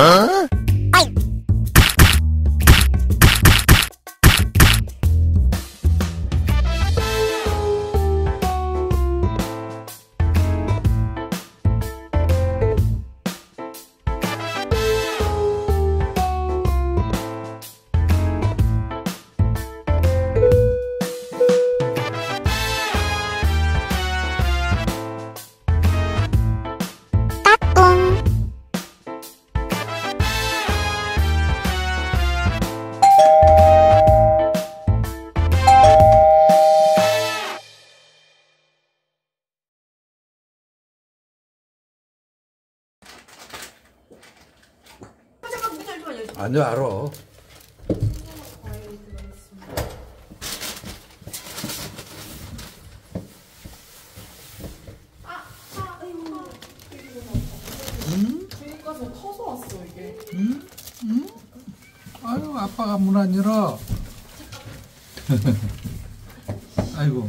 嗯、 난줄 알아. 응? 응? 아유, 아빠가 문안 열어. 아이고.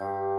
you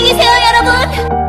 안녕히 계세요 여러분.